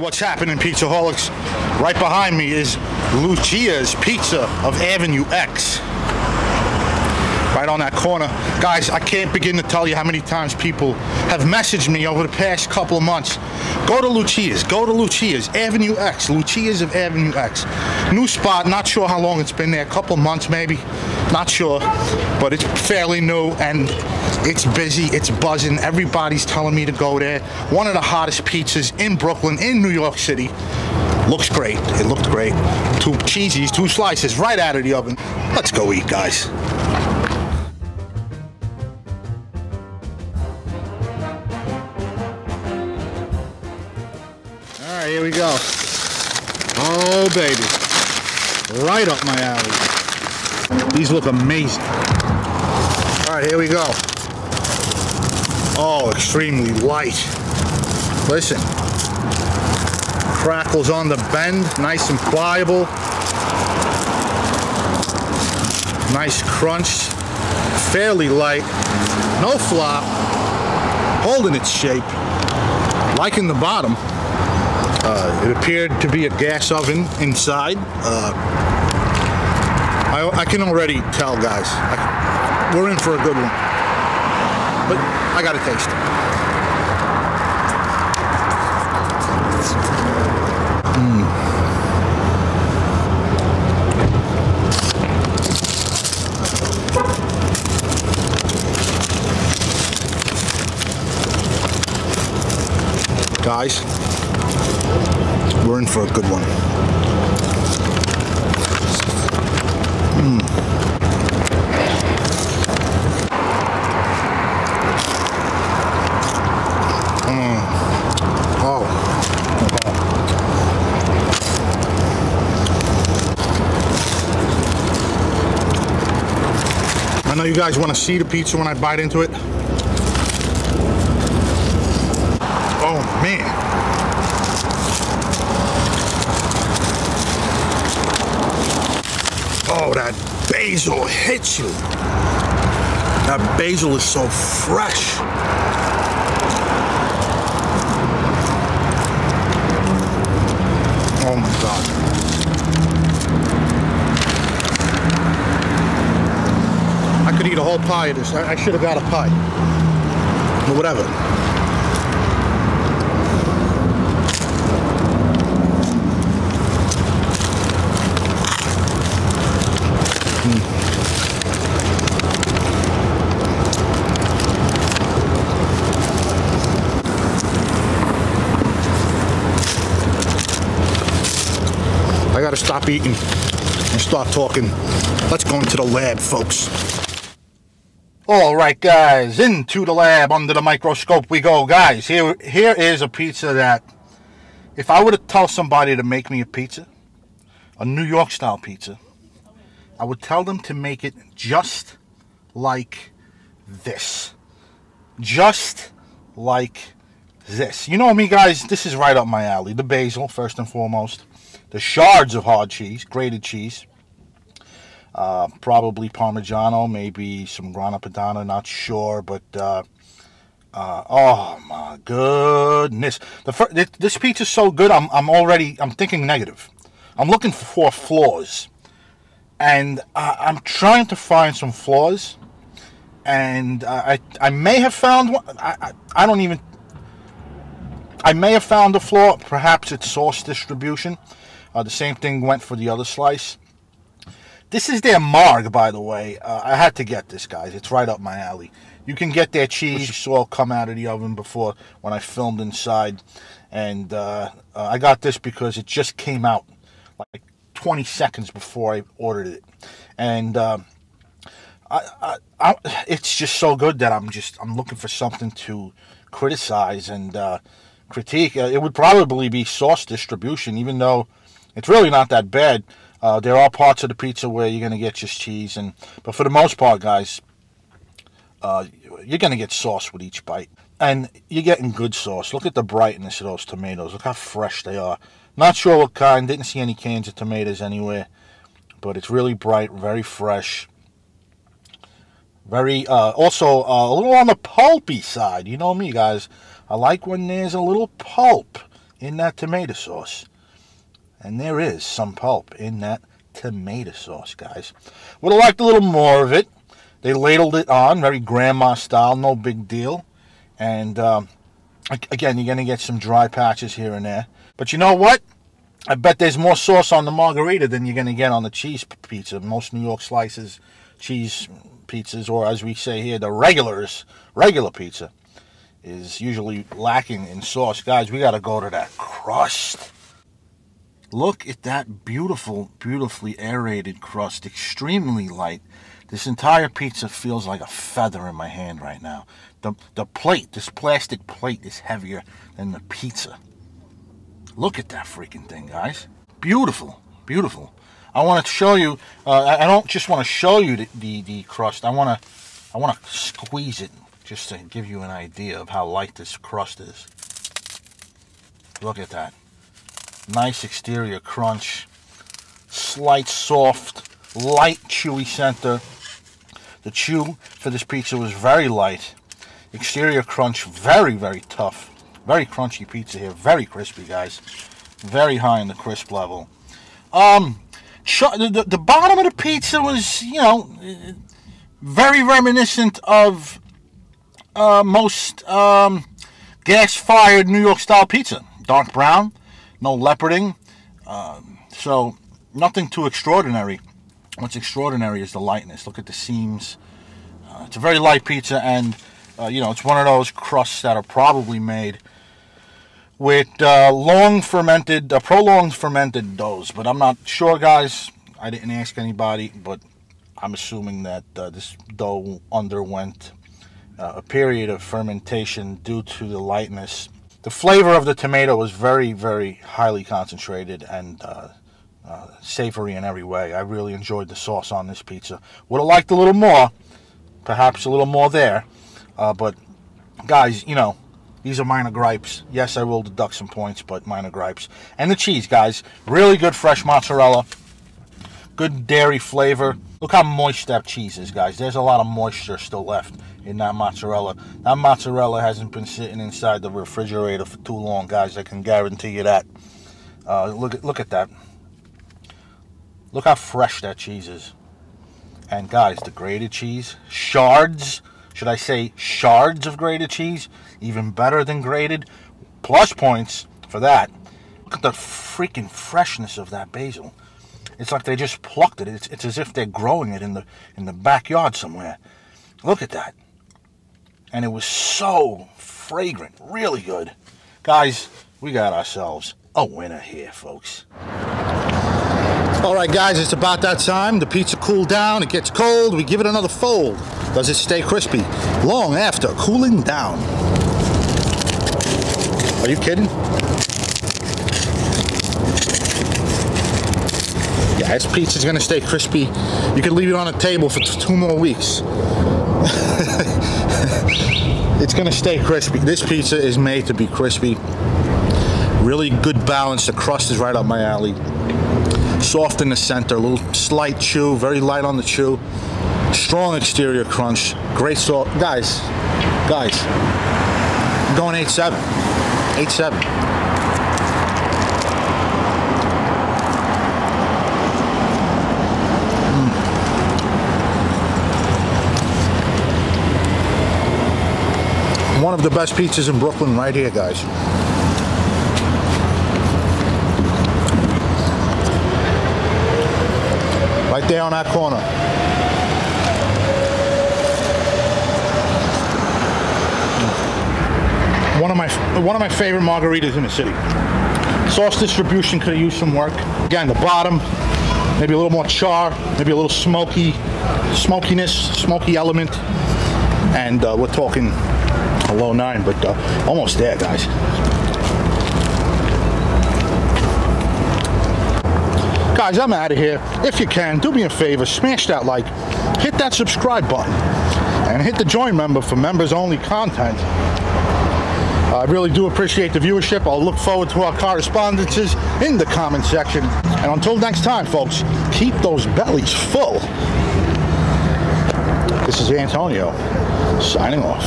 what's happening, Pizzaholics? Right behind me is Lucia's Pizza of Avenue X. Right on that corner. Guys, I can't begin to tell you how many times people have messaged me over the past couple of months. Go to Lucia's, go to Lucia's, Avenue X, Lucia's of Avenue X. New spot, not sure how long it's been there, a couple months maybe, not sure, but it's fairly new and it's busy, it's buzzing. Everybody's telling me to go there. One of the hottest pizzas in Brooklyn, in New York City. Looks great. It looked great. Two cheesies, two slices right out of the oven. Let's go eat, guys. All right, here we go. Oh, baby. Right up my alley. These look amazing. All right, here we go. Oh, extremely light. Listen. Crackles on the bend, nice and pliable. Nice crunch. Fairly light. No flop. Holding its shape. Liking the bottom. Uh, it appeared to be a gas oven inside. Uh, I, I, can already tell, guys. I, we're in for a good one. But I got to taste it. Mm. Guys, we're in for a good one. I know you guys want to see the pizza when I bite into it. Oh man. Oh, that basil hits you. That basil is so fresh. Pie. I, I should have got a pie. But whatever. Hmm. I gotta stop eating and start talking. Let's go into the lab, folks. All right, guys, into the lab under the microscope we go, guys. Here, here is a pizza that, if I were to tell somebody to make me a pizza, a New York style pizza, I would tell them to make it just like this, just like this. You know me, guys. This is right up my alley. The basil, first and foremost the shards of hard cheese, grated cheese, uh, probably Parmigiano, maybe some Grana Padano, not sure, but uh, uh, oh my goodness, the fir- this pizza is so good. I'm I'm already I'm thinking negative. I'm looking for flaws, and I'm trying to find some flaws, and I I may have found one. I, I, I don't even. I may have found a flaw. Perhaps it's sauce distribution. Uh, the same thing went for the other slice. This is their marg, by the way. Uh, I had to get this, guys. It's right up my alley. You can get their cheese. You saw come out of the oven before when I filmed inside. And uh, uh, I got this because it just came out like 20 seconds before I ordered it. And uh, I, I, I, it's just so good that I'm just I'm looking for something to criticize and uh, critique. Uh, it would probably be sauce distribution, even though it's really not that bad. Uh, there are parts of the pizza where you're going to get just cheese, and but for the most part, guys, uh, you're going to get sauce with each bite. And you're getting good sauce. Look at the brightness of those tomatoes. Look how fresh they are. Not sure what kind. Didn't see any cans of tomatoes anywhere. But it's really bright, very fresh. Very, uh, also uh, a little on the pulpy side. You know me, guys. I like when there's a little pulp in that tomato sauce. And there is some pulp in that tomato sauce, guys. Would have liked a little more of it. They ladled it on, very grandma style, no big deal. And um, again, you're going to get some dry patches here and there. But you know what? I bet there's more sauce on the margherita than you're going to get on the cheese pizza. Most New York slices, cheese pizzas, or as we say here, the regulars, regular pizza, is usually lacking in sauce. Guys, we got to go to that crust. Look at that beautiful, beautifully aerated crust, extremely light. This entire pizza feels like a feather in my hand right now. The, the plate, this plastic plate is heavier than the pizza. Look at that freaking thing, guys. Beautiful, beautiful. I want to show you, uh, I don't just want to show you the, the, the crust. I want to I want to squeeze it just to give you an idea of how light this crust is. Look at that. Nice exterior crunch. Slight soft, light chewy center. The chew for this pizza was very light. Exterior crunch, very, very tough. Very crunchy pizza here. Very crispy, guys. Very high in the crisp level. Um, the, the bottom of the pizza was, you know, very reminiscent of uh, most um, gas-fired New York-style pizza. Dark brown, no leoparding. Uh, so nothing too extraordinary. What's extraordinary is the lightness. Look at the seams. Uh, it's a very light pizza, and uh, you know it's one of those crusts that are probably made with uh, long fermented, prolonged fermented doughs. But I'm not sure, guys. I didn't ask anybody, but I'm assuming that uh, this dough underwent uh, a period of fermentation due to the lightness the flavor of the tomato was very, very highly concentrated and uh, uh, savory in every way. I really enjoyed the sauce on this pizza. Would have liked a little more, perhaps a little more there. Uh, but, guys, you know, these are minor gripes. Yes, I will deduct some points, but minor gripes. And the cheese, guys. Really good fresh mozzarella. Good dairy flavor. Look how moist that cheese is, guys. There's a lot of moisture still left in that mozzarella. That mozzarella hasn't been sitting inside the refrigerator for too long, guys. I can guarantee you that. Uh, look at look at that. Look how fresh that cheese is. And guys, the grated cheese, shards, should I say shards of grated cheese, even better than grated. Plus points for that. Look at the freaking freshness of that basil. It's like they just plucked it. It's, it's as if they're growing it in the in the backyard somewhere. Look at that and it was so fragrant, really good. Guys, we got ourselves a winner here, folks. All right, guys, it's about that time. The pizza cooled down, it gets cold, we give it another fold. Does it stay crispy? Long after cooling down. Are you kidding? This pizza's gonna stay crispy. You can leave it on a table for two more weeks. it's gonna stay crispy. This pizza is made to be crispy. Really good balance. The crust is right up my alley. Soft in the center, a little slight chew, very light on the chew. Strong exterior crunch. Great salt. Guys, guys, I'm going 8-7. 8-7. One of the best pizzas in Brooklyn right here, guys. Right there on that corner. One of my one of my favorite margheritas in the city. Sauce distribution could have used some work. Again, the bottom, maybe a little more char, maybe a little smoky, smokiness, smoky element. And uh, we're talking low nine, but uh, almost there, guys. Guys, I'm out of here. If you can, do me a favor, smash that like, hit that subscribe button, and hit the join member for members-only content. I really do appreciate the viewership. I'll look forward to our correspondences in the comment section. And until next time, folks, keep those bellies full. This is Antonio, signing off.